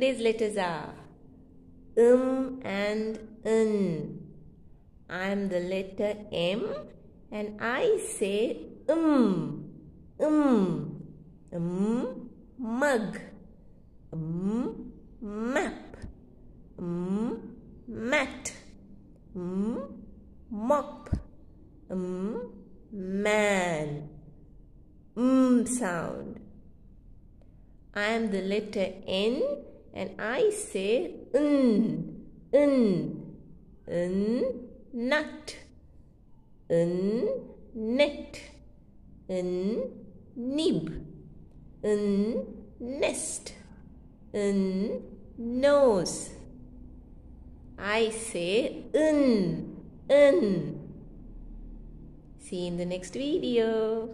letters are um and n. I'm the letter M and I say um, um, um, mug, um, map, um, mat, um, mop, um, man, um sound. I am the letter N and I say n, n, n, nut, n, net, n, nib, n, nest, n, nose. I say n, n. See you in the next video.